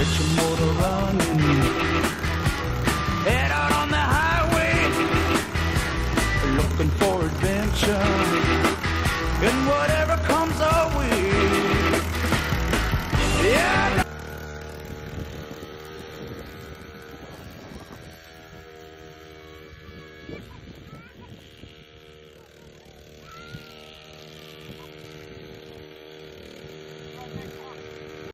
Get your motor running. Head out on the highway. Looking for adventure. And whatever comes our way. Yeah.